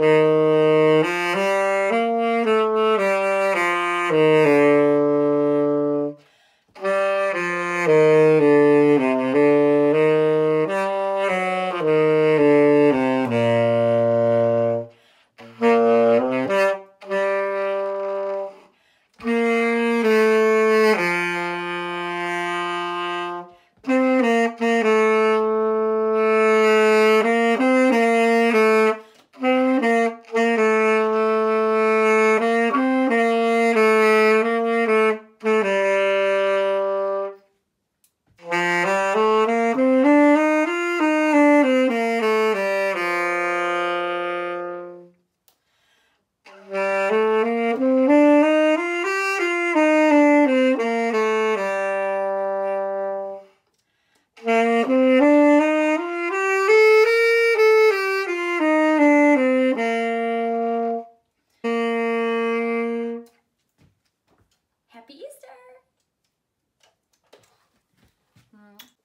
Thank you. Happy Easter! Mm.